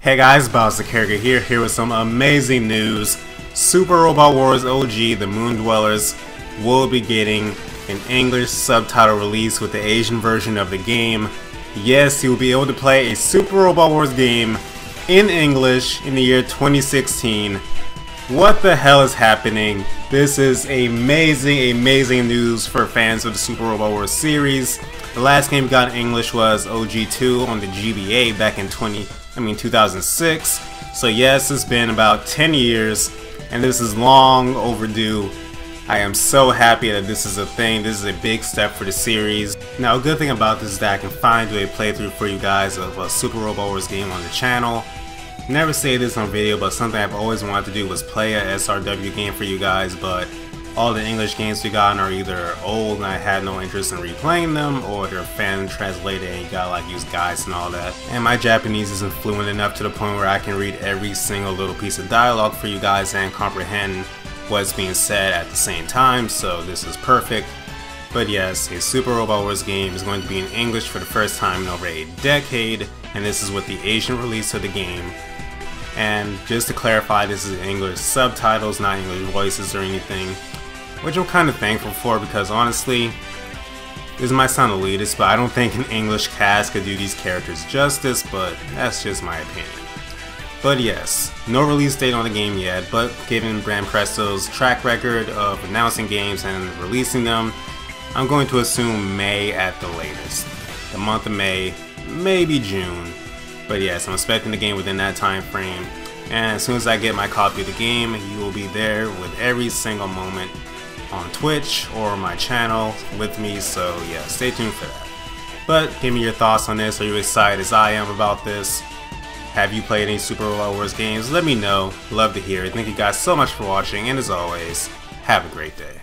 Hey guys, BaoZakeruga here, here with some amazing news. Super Robot Wars OG, the Moon Dwellers, will be getting an English subtitle release with the Asian version of the game. Yes, you will be able to play a Super Robot Wars game in English in the year 2016. What the hell is happening? This is amazing, amazing news for fans of the Super Robot Wars series. The last game got in English was OG2 on the GBA back in 20, I mean 2006. So yes, it's been about 10 years, and this is long overdue. I am so happy that this is a thing. This is a big step for the series. Now, a good thing about this is that I can finally do a playthrough for you guys of a Super Robot Wars game on the channel. Never say this on video, but something I've always wanted to do was play a SRW game for you guys, but all the English games we got are either old and I had no interest in replaying them, or they're fan translated and you gotta like use guides and all that. And my Japanese isn't fluent enough to the point where I can read every single little piece of dialogue for you guys and comprehend what's being said at the same time, so this is perfect. But yes, a Super Robot Wars game is going to be in English for the first time in over a decade, and this is with the Asian release of the game. And just to clarify, this is English subtitles, not English voices or anything, which I'm kind of thankful for because honestly, this might sound elitist, but I don't think an English cast could do these characters justice, but that's just my opinion. But yes, no release date on the game yet, but given Banpresto's track record of announcing games and releasing them, I'm going to assume May at the latest. The month of May, maybe June. But yes, I'm expecting the game within that time frame. And as soon as I get my copy of the game, you will be there with every single moment on Twitch or my channel with me, so yeah, stay tuned for that. But give me your thoughts on this. Are you excited as I am about this? Have you played any Super Robot Wars games? Let me know. Love to hear it. Thank you guys so much for watching, and as always, have a great day.